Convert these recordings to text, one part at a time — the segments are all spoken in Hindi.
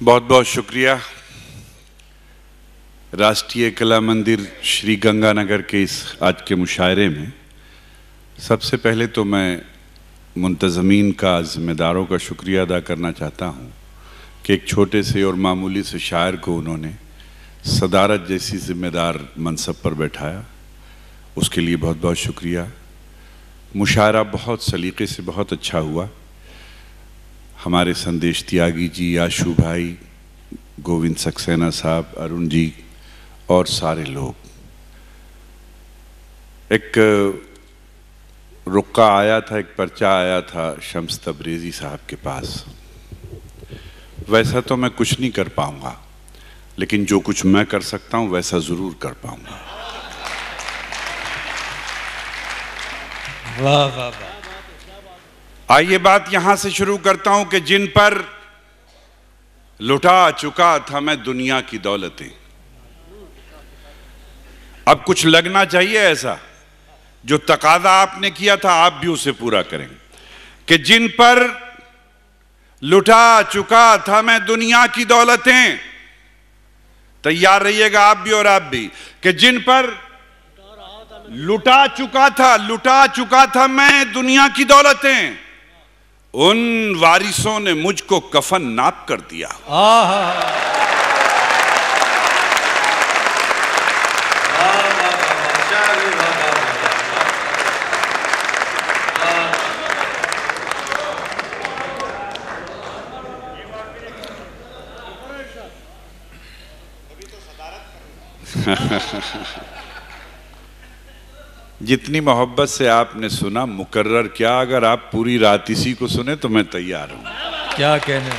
बहुत बहुत शुक्रिया। राष्ट्रीय कला मंदिर श्री गंगानगर के इस आज के मुशायरे में। सबसे पहले तो मैं मुंतज़मीन का ज़िम्मेदारों का शुक्रिया अदा करना चाहता हूँ कि एक छोटे से और मामूली से शायर को उन्होंने सदारत जैसी ज़िम्मेदार मनसब पर बैठाया। उसके लिए बहुत बहुत शुक्रिया। मुशायरा बहुत सलीके से बहुत अच्छा हुआ। हमारे संदेश त्यागी जी, आशू भाई, गोविंद सक्सेना साहब, अरुण जी और सारे लोग। एक, रुक्का आया था, एक पर्चा आया था शम्स तबरेज़ी साहब के पास। वैसा तो मैं कुछ नहीं कर पाऊँगा, लेकिन जो कुछ मैं कर सकता हूँ, वैसा ज़रूर कर पाऊँगा। वाह वाह वाह। आइए बात यहाँ से शुरू करता हूँ कि जिन पर लुटा चुका था मैं दुनिया की दौलतें। अब कुछ लगना चाहिए ऐसा, जो तकादा आपने किया था, आप भी उसे पूरा करें। कि जिन पर लुटा चुका था मैं दुनिया की दौलतें, तैयार रहिएगा आप भी और आप भी, कि जिन पर लुटा चुका था, लुटा चुका था मैं दुनिया की दौलतें। उन वारिसों ने मुझको कफन नाप कर दिया। आहा। जितनी मोहब्बत से आपने सुना मुकर्र क्या अगर आप पूरी रात इसी को सुने तो मैं तैयार हूँ। क्या कहने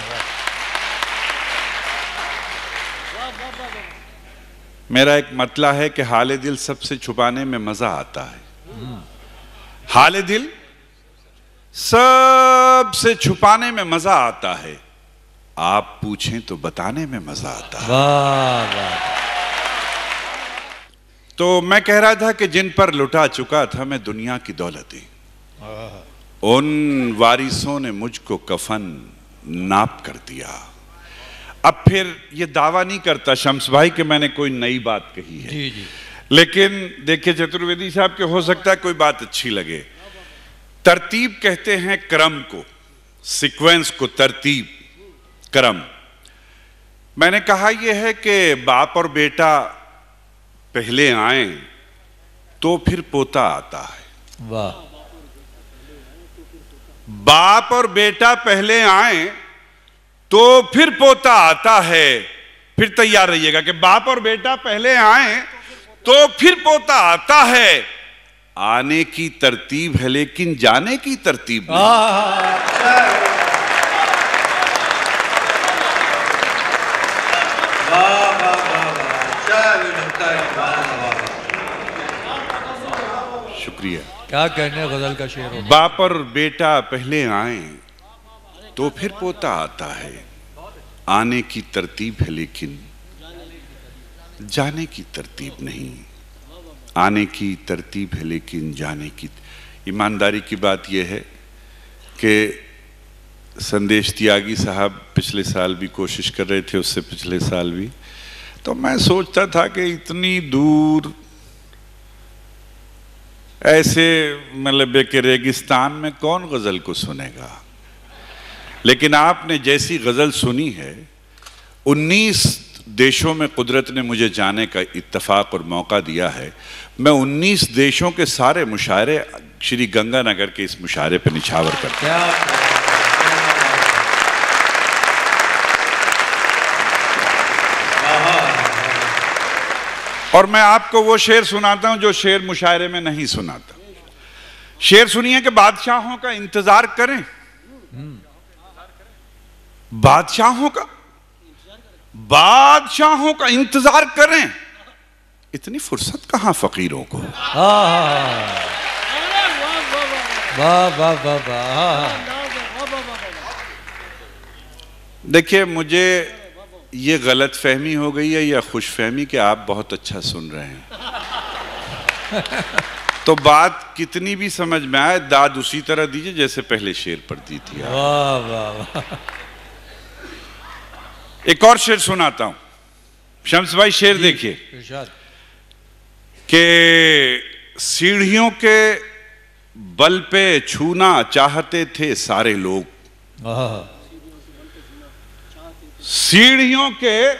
मेरा एक मतला है कि हाल दिल सबसे छुपाने में मज़ा आता है। हाल दिल सबसे छुपाने में मज़ा आता है। आप पूछें तो बताने में मज़ा आता है। वाह वाह। तो मैं कह रहा था कि जिन पर लुटा चुका था मैं दुनिया की दौलतें उन वारिसों ने मुझको कफन नाप कर दिया। अब फिर ये दावा नहीं करता शम्स भाई कि मैंने कोई नई बात कही है। जी जी। लेकिन देखिए चतुर्वेदी साहब के हो सकता है कोई बात अच्छी लगे। तरतीब कहते हैं क्रम को सीक्वेंस को तरतीब क्रम। मैंने कहा यह है कि बाप और बेटा पहले आए तो फिर पोता आता है। वाह। बाप और बेटा पहले आए तो फिर पोता आता है। फिर तैयार रहिएगा कि बाप और बेटा पहले आए तो फिर पोता आता है। आने की तरतीब है लेकिन जाने की तरतीब नहीं। शुक्रिया। क्या कहने गज़ल का शेर बाप और बेटा पहले आए तो फिर पोता आता है। आने की तरतीब है लेकिन जाने की तरतीब नहीं। आने की तरतीब है लेकिन जाने की ईमानदारी की बात यह है कि संदेश त्यागी साहब पिछले साल भी कोशिश कर रहे थे उससे पिछले साल भी। तो मैं सोचता था कि इतनी दूर ऐसे मतलब के रेगिस्तान में कौन गज़ल को सुनेगा? लेकिन आपने जैसी गज़ल सुनी है 19 देशों में कुदरत ने मुझे जाने का इत्तफाक और मौका दिया है। मैं 19 देशों के सारे मुशायरे श्री गंगानगर के इस मुशायरे पर निछावर करता क्या और मैं आपको वो शेर सुनाता हूँ जो शेर मुशायरे में नहीं सुनाता शेर सुनिए कि बादशाहों का इंतज़ार करें बादशाहों का बादशाहों का इंतज़ार करें इतनी फुर्सत कहाँ फकीरों को देखिए मुझे ये गलत फहमी हो गई है या खुश फहमी कि आप बहुत अच्छा सुन रहे हैं? तो बात कितनी भी समझ में आए दाद उसी तरह दीजिए जैसे पहले शेर पर दी थी वाह वाह वाह। एक और शेर सुनाता हूँ। शम्स भाई शेर देखिए। कि सीढ़ियों के बल पे छूना चाहते थे सारे लोग। आहा, सीढ़ियों के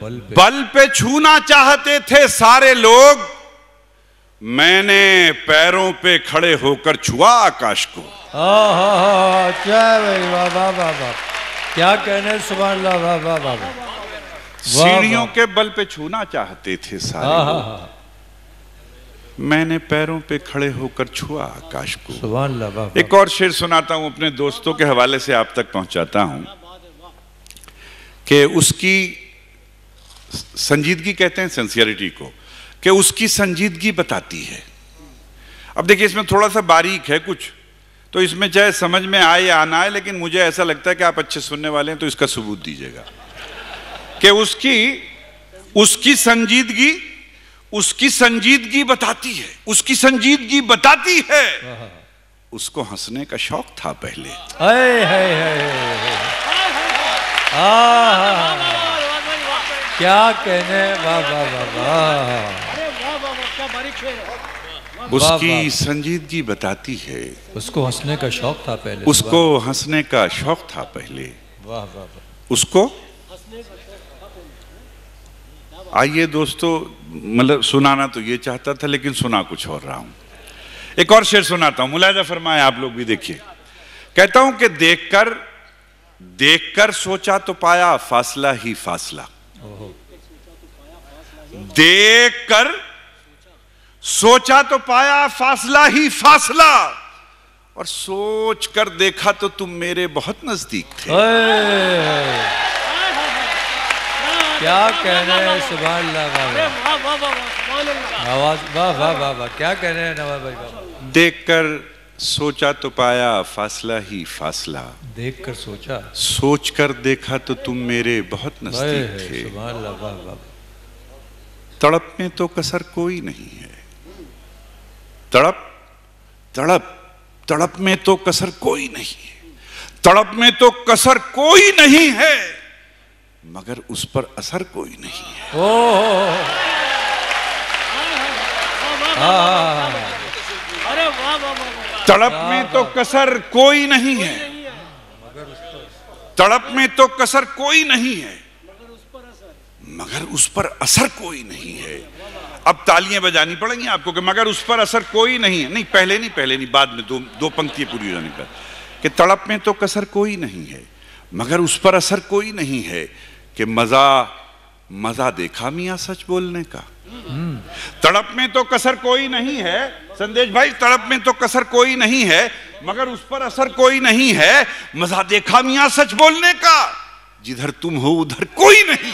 बल पे। बल पे छूना चाहते थे सारे लोग। मैंने पैरों पे खड़े होकर छुआ आकाश को। क्या कहने सुबह वाह वाह वाह वाह। सीढ़ियों के बल पे छूना चाहते थे सारे लोग। मैंने पैरों पे खड़े होकर छुआ आकाश को। एक और शेर सुनाता हूँ अपने दोस्तों के हवाले से आप तक पहुंचाता हूँ। कि उसकी संजीदगी कहते हैं सिंसियरिटी को कि उसकी संजीदगी बताती है। अब देखिए इसमें थोड़ा सा बारीक है कुछ। तो इसमें चाहे समझ में आए या ना आए लेकिन मुझे ऐसा लगता है कि आप अच्छे सुनने वाले हैं तो इसका सबूत दीजिएगा। कि उसकी उसकी संजीदगी उसकी संजीदगी बताती है। उसकी संजीदगी बताती है। उसको हंसने का शौक था पहले। हाय हाय हाय आहा, क्या कहने? वाह वाह वाह वाह। उसकी संजीदगी बताती है। उसको हंसने का शौक था पहले। उसको हंसने का शौक था पहले। वाह वाह वाह। उसको? आइए दोस्तों मतलब सुनाना तो ये चाहता था लेकिन सुना कुछ और रहा हूँ। एक और शेर सुनाता हूँ। मुलायजा फरमाए आप लोग भी देखिए। कहता हूँ कि देखकर देखकर सोचा तो पाया फासला ही फासला देखकर सोचा तो पाया फासला ही फासला और सोच कर देखा तो तुम मेरे बहुत नज़दीक थे क्या कह रहे हैं सुबह वाह आवाज़ वाह वाह वाह वाह क्या कहने हैं नवाज़ भाई देखकर सोचा तो पाया फासला ही फासला देख कर सोचा सोच कर देखा तो तुम मेरे बहुत नज़दीक थे सुबह अल्लाह वाह वाह तड़प में तो कसर कोई नहीं है तड़प तड़प तड़प में तो कसर कोई नहीं है तड़प में तो कसर कोई नहीं है मगर उस पर असर कोई नहीं है ओ हाँ तड़प में तो कसर कोई नहीं है। तड़प में तो कसर कोई नहीं है। मगर उस पर असर कोई नहीं है। अब तालियाँ बजानी पड़ेंगी आपको कि मगर उस पर असर कोई नहीं है। नहीं, पहले नहीं पहले नहीं, बाद में दो दो पंक्तियाँ पूरी हो जाने पर कि तड़प में तो कसर कोई नहीं है। मगर उस पर असर कोई नहीं है कि मज़ा मज़ा देखा मियाँ सच बोलने का। तड़प में तो कसर कोई नहीं है संदेश भाई तड़प में तो कसर कोई नहीं है मगर उस पर असर कोई नहीं है मज़ा देखा मियाँ सच बोलने का। जिधर तुम हो उधर कोई नहीं।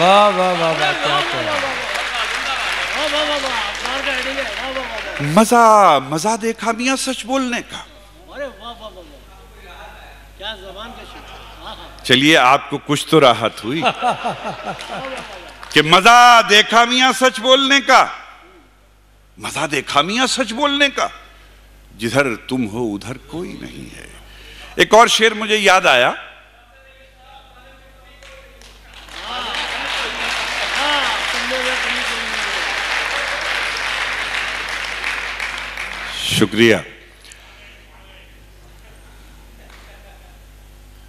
वाह वाह वाह वाह क्या मज़ा मज़ा देखा मियाँ सच बोलने का। चलिए आपको कुछ तो राहत हुई। कि मज़ा देखा मियाँ सच बोलने का? मज़ा देखा मियाँ सच बोलने का? जिधर तुम हो उधर कोई नहीं है। एक और शेर मुझे याद आया। शुक्रिया।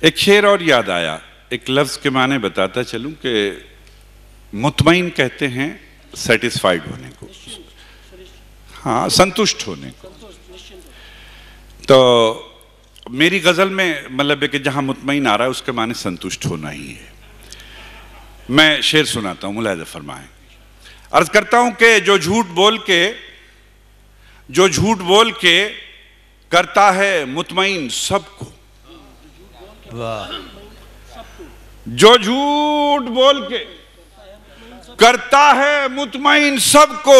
एक शेर और याद आया। एक लफ्ज के माने बताता चलूँ कि मुतमईन कहते हैं सेटिस्फाइड होने को। हाँ संतुष्ट होने को। तो मेरी गज़ल में मतलब है कि जहाँ मुतमईन आ रहा है, उसके माने संतुष्ट होना ही है। मैं शेर सुनाता हूँ, मुलायजा फरमाए। अर्ज़ करता हूँ कि जो झूठ बोल के, जो झूठ बोल के करता है मुतमिन सबको जो झूठ बोल के करता है मुतमईन सबको,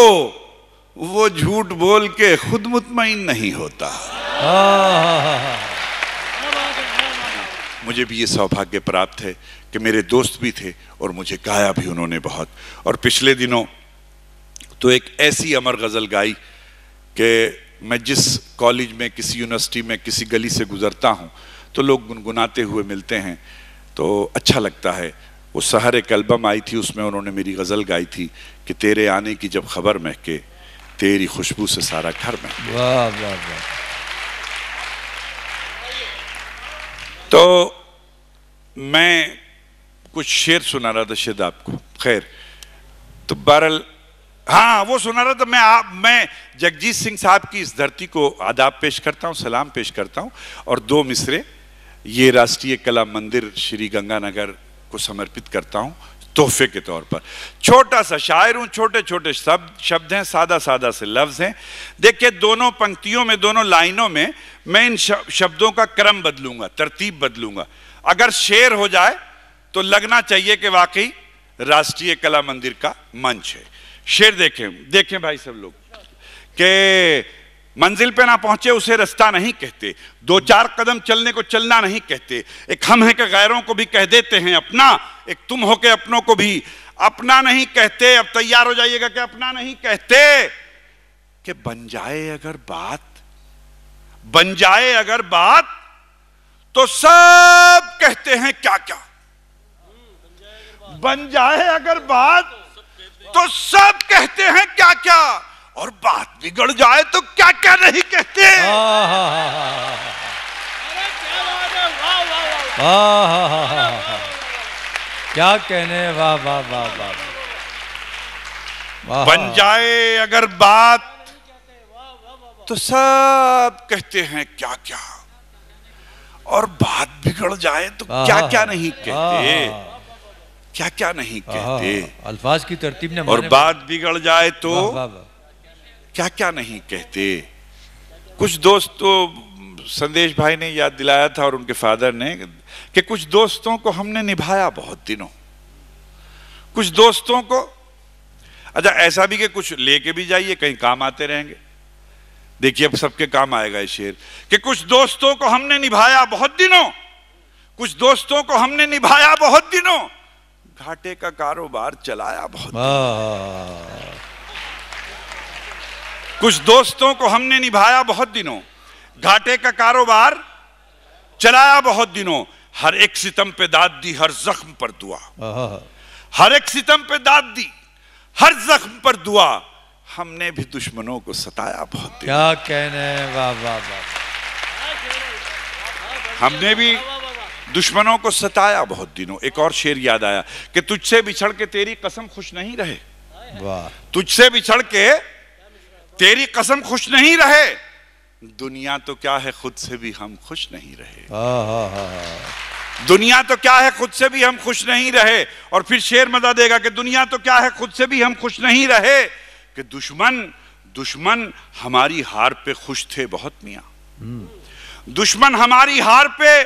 वो झूठ बोल के खुद मुतमईन नहीं होता। मुझे भी ये सौभाग्य प्राप्त है कि मेरे दोस्त भी थे और मुझे गाया भी उन्होंने बहुत। और पिछले दिनों तो एक ऐसी अमर गज़ल गाई कि मैं जिस कॉलेज में, किसी यूनिवर्सिटी में, किसी गली से गुजरता हूँ तो लोग गुनगुनाते हुए मिलते हैं। तो अच्छा लगता है। वो शहर एक एल्बम आई थी उसमें उन्होंने मेरी गज़ल गाई थी कि तेरे आने की जब खबर महके तेरी खुशबू से सारा घर महके। वाह वाह वाह। तो मैं कुछ शेर सुना रहा था शायद आपको। खैर तो बहरल हाँ वो सुना रहा था। मैं आप मैं जगजीत सिंह साहब की इस धरती को आदाब पेश करता हूँ सलाम पेश करता हूँ और दो मिसरे ये राष्ट्रीय कला मंदिर श्री गंगानगर को समर्पित करता हूँ, तोहफे के तौर पर। छोटा सा शायर हूँ छोटे छोटे शब्द शब्द हैं सादा सादा से लफ्ज हैं। देखिए, दोनों पंक्तियों में, दोनों लाइनों में मैं इन शब्दों का क्रम बदलूँगा, तरतीब बदलूँगा। अगर शेर हो जाए तो लगना चाहिए कि वाकई राष्ट्रीय कला मंदिर का मंच है। शेर देखें देखें भाई सब लोग, के मंजिल पे ना पहुँचे, उसे रास्ता नहीं कहते। दो चार कदम चलने को चलना नहीं कहते। एक हम है कि गैरों को भी कह देते हैं अपना, एक तुम हो के अपनों को भी। अपना नहीं कहते, अब तैयार हो जाइएगा कि अपना नहीं कहते। कि बन जाए अगर बात, बन जाए अगर बात तो सब कहते हैं क्या क्या बन जाए अगर बात तो सब कहते हैं क्या क्या और बात बिगड़ जाए तो क्या क्या नहीं कहते? क्या कहने वाह वाह वाह वाह। बन जाए अगर बात तो सब कहते हैं क्या क्या। और बात बिगड़ जाए तो क्या क्या नहीं कहते। क्या क्या नहीं कहते। अल्फाज की तरतीब ने और बात बिगड़ जाए तो क्या क्या नहीं कहते? कुछ दोस्त तो संदेश भाई ने याद दिलाया था और उनके फादर ने कि कुछ दोस्तों को हमने निभाया बहुत दिनों। कुछ दोस्तों को अच्छा ऐसा भी कि कुछ लेके भी जाइए, कहीं काम आते रहेंगे। देखिए, अब सबके काम आएगा शेर। कि कुछ दोस्तों को हमने निभाया बहुत दिनों। कुछ दोस्तों को हमने निभाया बहुत दिनों। घाटे का कारोबार चलाया बहुत कुछ दोस्तों को हमने निभाया बहुत दिनों। घाटे का कारोबार चलाया बहुत दिनों। हर एक सितम पे दाद दी हर जख्म पर दुआ। हर एक सितम पे दाद दी हर जख्म पर दुआ। हमने भी दुश्मनों को सताया बहुत क्या कहने वाह वाह वाह। हमने भी दुश्मनों को सताया बहुत दिनों। एक और शेर याद आया कि तुझसे बिछड़ के तेरी कसम खुश नहीं रहे। वाह। तुझसे बिछड़ के तेरी कसम खुश नहीं रहे। दुनिया तो क्या है खुद से भी हम खुश नहीं रहे। दुनिया तो क्या है खुद से भी हम खुश नहीं रहे। और फिर शेर मज़ा देगा कि दुनिया तो क्या है खुद से भी हम खुश नहीं रहे। कि दुश्मन दुश्मन हमारी हार पे खुश थे बहुत मियाँ। दुश्मन हमारी हार पे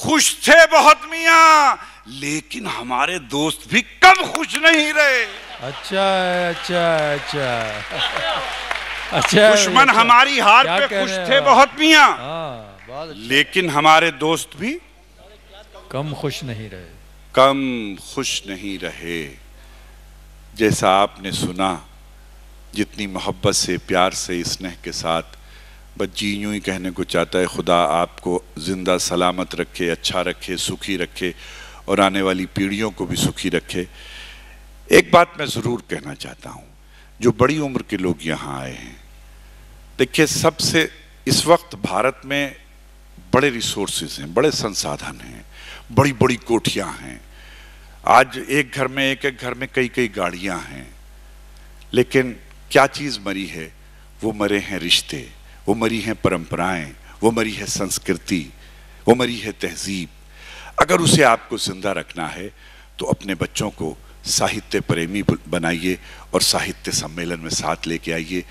खुश थे बहुत मियाँ। लेकिन हमारे दोस्त भी कम खुश नहीं रहे। अच्छा है अच्छा है अच्छा है। अच्छा दुश्मन अच्छा। हमारी हार पे खुश थे बहुत मिया। हाँ। लेकिन हमारे दोस्त भी कम खुश नहीं रहे। कम खुश नहीं रहे। जैसा आपने सुना जितनी मोहब्बत से प्यार से स्नेह के साथ बस जी यूँ ही कहने को चाहता है खुदा आपको ज़िंदा सलामत रखे अच्छा रखे सुखी रखे और आने वाली पीढ़ियों को भी सुखी रखे। एक बात मैं ज़रूर कहना चाहता हूँ, जो बड़ी उम्र के लोग यहाँ आए हैं। देखिए, सबसे इस वक्त भारत में बड़े रिसोर्सेज हैं, बड़े संसाधन हैं बड़ी बड़ी कोठियाँ हैं। आज एक घर में, एक एक घर में कई कई गाड़ियाँ हैं, लेकिन क्या चीज़ मरी है? वो मरे हैं रिश्ते, वो मरी हैं परंपराएँ, वो मरी है संस्कृति, वो मरी है तहजीब। अगर उसे आपको ज़िंदा रखना है तो अपने बच्चों को साहित्य प्रेमी बनाइए और साहित्य सम्मेलन में साथ लेके आइए,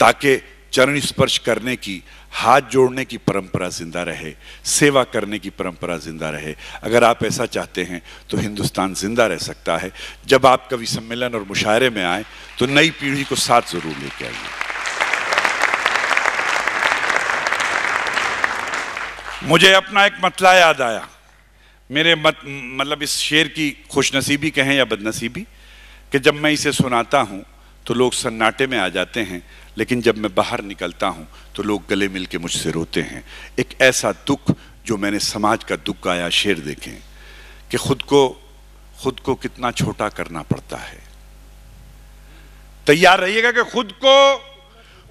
ताकि चरण स्पर्श करने की, हाथ जोड़ने की परंपरा ज़िंदा रहे, सेवा करने की परंपरा ज़िंदा रहे। अगर आप ऐसा चाहते हैं तो हिंदुस्तान ज़िंदा रह सकता है। जब आप कवि सम्मेलन और मुशायरे में आए तो नई पीढ़ी को साथ ज़रूर लेके आइए। मुझे अपना एक मतला याद आया। मेरे मत मतलब इस शेर की खुशनसीबी कहें या बदनसीबी, कि जब मैं इसे सुनाता हूँ तो लोग सन्नाटे में आ जाते हैं, लेकिन जब मैं बाहर निकलता हूँ तो लोग गले मिल के मुझसे रोते हैं। एक ऐसा दुख, जो मैंने समाज का दुख गाया शेर देखें, कि खुद को खुद को कितना छोटा करना पड़ता है। तैयार रहिएगा कि खुद को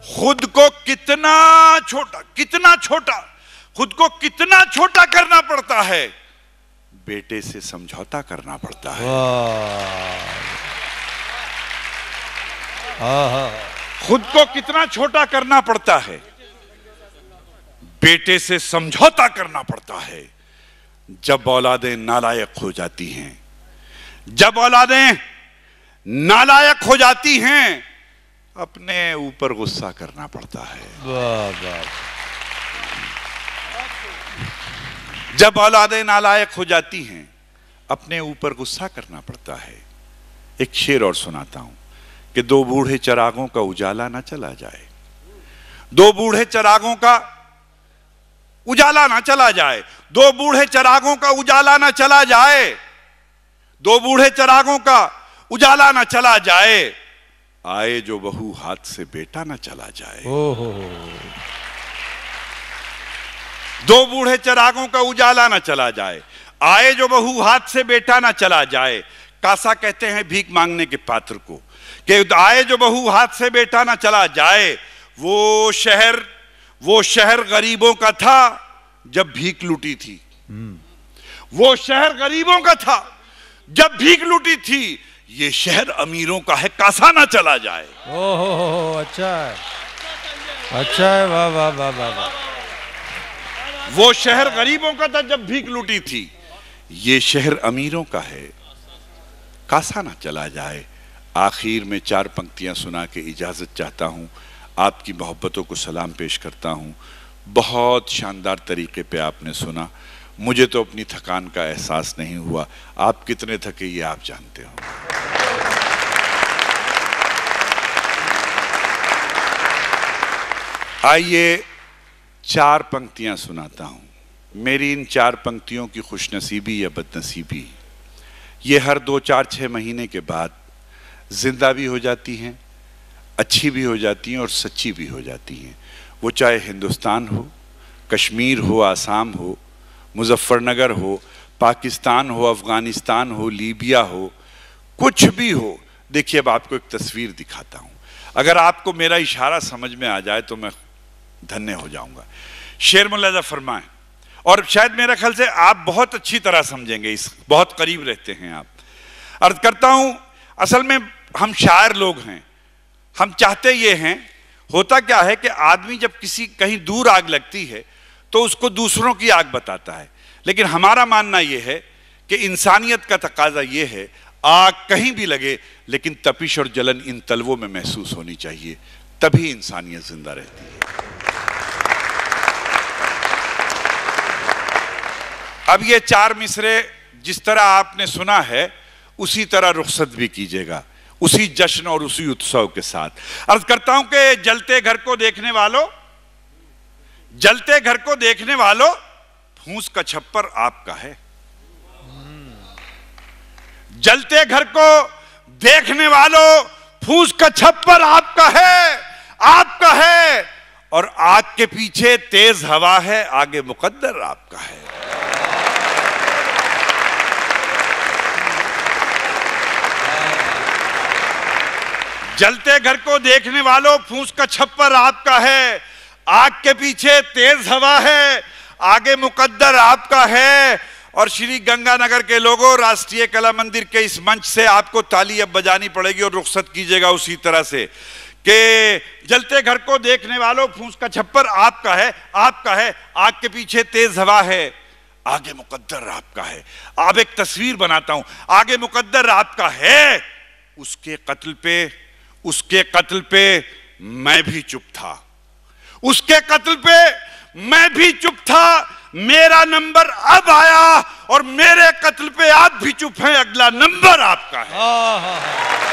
खुद को कितना छोटा कितना छोटा, खुद को कितना छोटा करना पड़ता है। बेटे से समझौता करना पड़ता है। खुद को कितना छोटा करना पड़ता है बेटे से समझौता करना पड़ता है। जब औलादें नालायक हो जाती हैं जब औलादें नालायक हो जाती हैं अपने ऊपर गुस्सा करना पड़ता है। वाह वाह। जब औलादें नालायक हो जाती हैं, अपने ऊपर गुस्सा करना पड़ता है। एक शेर और सुनाता हूँ कि दो बूढ़े चरागों का उजाला ना चला जाए। दो बूढ़े चरागों का उजाला ना चला जाए। दो बूढ़े चरागों का उजाला ना चला जाए। दो बूढ़े चरागों का उजाला ना चला जाए। आए जो बहू हाथ से बेटा ना चला जाए। ओ हो दो बूढ़े चरागों का उजाला ना चला जाए, आए जो बहू हाथ से बेटा ना चला जाए। कासा कहते हैं भीख मांगने के पात्र को कि आए जो बहू हाथ से बेटा ना चला जाए, वो शहर वो शहर गरीबों का था जब भीख लूटी थी। वो शहर गरीबों का था जब भीख लूटी थी। ये शहर अमीरों का है, कासा ना चला जाए। ओहो अच्छा है। अच्छा है, वाह वाह वाह वाह वाह। वो शहर गरीबों का था जब भीख लूटी थी। ये शहर अमीरों का है। कासा ना चला जाए। आखिर में चार पंक्तियाँ सुना के इजाज़त चाहता हूँ। आपकी मोहब्बतों को सलाम पेश करता हूँ। बहुत शानदार तरीके पे आपने सुना। मुझे तो अपनी थकान का एहसास नहीं हुआ। आप कितने थके ये आप जानते हो। आइए चार पंक्तियाँ सुनाता हूँ। मेरी इन चार पंक्तियों की खुशनसीबी या बदनसीबी। ये हर दो चार छः महीने के बाद ज़िंदा भी हो जाती हैं, अच्छी भी हो जाती हैं और सच्ची भी हो जाती हैं। वो चाहे हिंदुस्तान हो, कश्मीर हो, आसाम हो, मुजफ्फरनगर हो, पाकिस्तान हो, अफ़गानिस्तान हो, लीबिया हो, कुछ भी हो। देखिए, अब आपको एक तस्वीर दिखाता हूँ। अगर आपको मेरा इशारा समझ में आ जाए तो मैं धन्य हो जाऊँगा। शेर मुलाजा फरमाएँ, और शायद मेरा ख्याल से आप बहुत अच्छी तरह समझेंगे इस, बहुत करीब रहते हैं आप। अर्ज़ करता हूँ, असल में हम शायर लोग हैं। हम चाहते ये हैं, होता क्या है कि आदमी जब किसी, कहीं दूर आग लगती है तो उसको दूसरों की आग बताता है। लेकिन हमारा मानना यह है कि इंसानियत का तकाजा यह है, आग कहीं भी लगे, लेकिन तपिश और जलन इन तलवों में महसूस होनी चाहिए। तभी इंसानियत ज़िंदा रहती है। अब ये चार मिसरे जिस तरह आपने सुना है, उसी तरह रुखसत भी कीजिएगा, उसी जश्न और उसी उत्सव के साथ। अर्ज़ करता हूँ कि जलते घर को देखने वालों, जलते घर को देखने वालों, फूस का छप्पर आपका है। जलते घर को देखने वालों, फूस का छप्पर आपका है आपका है, और आग के पीछे तेज हवा है, आगे मुकद्दर आपका है। जलते घर को देखने वालों, फूस का छप्पर आपका है। आग के पीछे तेज हवा है। आगे मुकद्दर आपका है। और श्री गंगानगर के लोगों, राष्ट्रीय कला मंदिर के इस मंच से आपको ताली अब बजानी पड़ेगी और रुखसत कीजिएगा उसी तरह से कि जलते घर को देखने वालों, फूस का छप्पर आपका है आपका है। आग के पीछे तेज हवा है। आगे मुकद्दर आपका है। अब एक तस्वीर बनाता हूँ। आगे मुकद्दर आपका है। उसके कत्ल पे उसके कत्ल पे मैं भी चुप था। उसके कत्ल पे मैं भी चुप था। मेरा नंबर अब आया और मेरे कत्ल पे आप भी चुप हैं। अगला नंबर आपका है। हाँ, हाँ, हाँ।